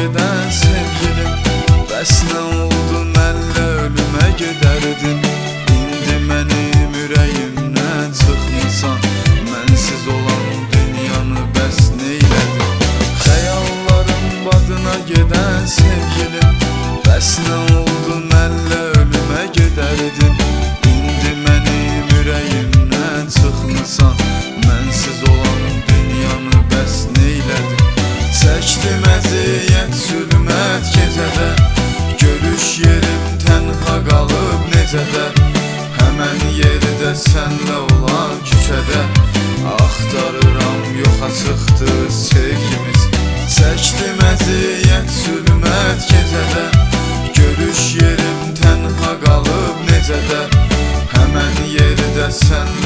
gedən sevgilim. Bəs nə oldu mənlə ölümə gedərdin İndi mənim ürəyimdən çıxmısan Mənsiz olan dünyanı bəs neylədin Xəyallarım badına gedən sevgilim. Bəs nə oldu mənlə ölümə gedərdin necədə Həmən yerdə sənlə olan küçədə Axtarıram, yoxa çıxdı sevgimiz. Çəkdim əziyyət, zülmət gecədə Görüş yerim tənha qalıb necədə Həmən yerdə sənlə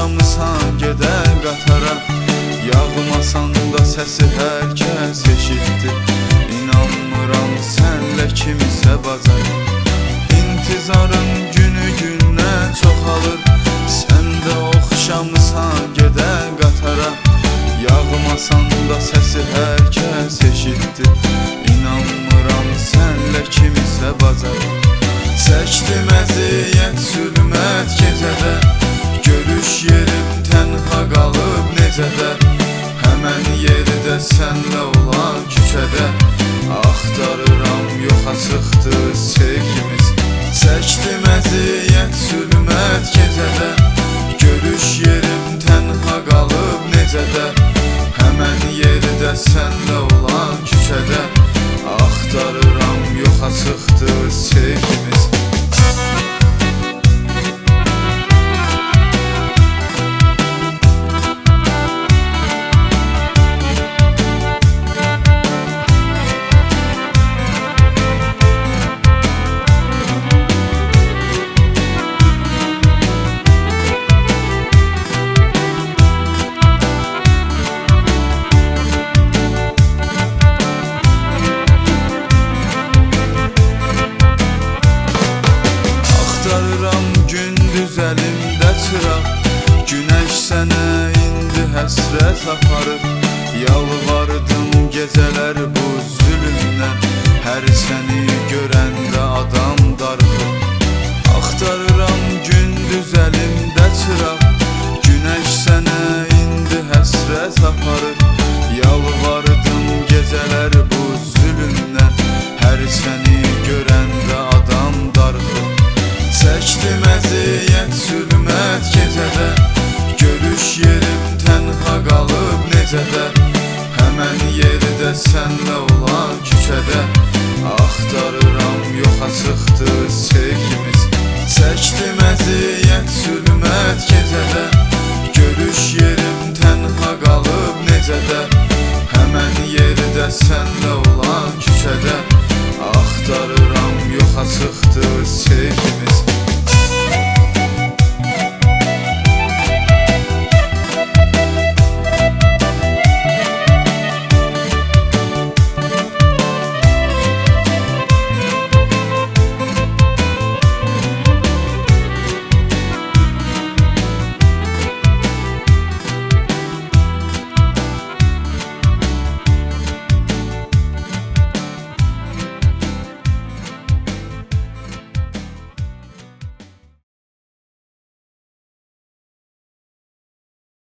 oxşamısan gedən qatara Yağmasan da səsi hər kəs eşitdi. İnanmıram sənlə kimisə bacar İntizarım günü gündən çoxalır. Sən də oxşamısan gedən qatara Yağmasan da səsi hər kəs eşitdi. İnanmıram sənlə kimisə bacar Çəkdim əziyyət, geceler Həmən yerdə sənlə olan küçədə Axtarıram, yoxa çıxdı sevgimiz. Çəkdim əziyyət,